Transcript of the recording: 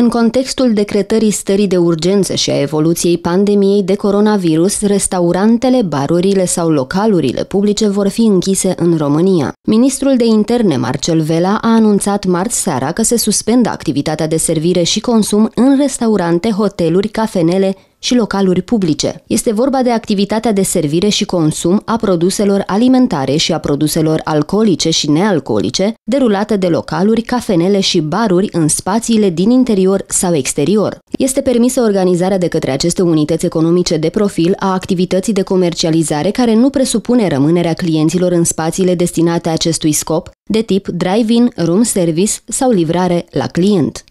În contextul decretării stării de urgență și a evoluției pandemiei de coronavirus, restaurantele, barurile sau localurile publice vor fi închise în România. Ministrul de Interne, Marcel Vela, a anunțat marți seara că se suspendă activitatea de servire și consum în restaurante, hoteluri, cafenele și localuri publice. Este vorba de activitatea de servire și consum a produselor alimentare și a produselor alcoolice și nealcoolice, derulată de localuri, cafenele și baruri în spațiile din interior sau exterior. Este permisă organizarea de către aceste unități economice de profil a activității de comercializare care nu presupune rămânerea clienților în spațiile destinate acestui scop, de tip drive-in, room service sau livrare la client.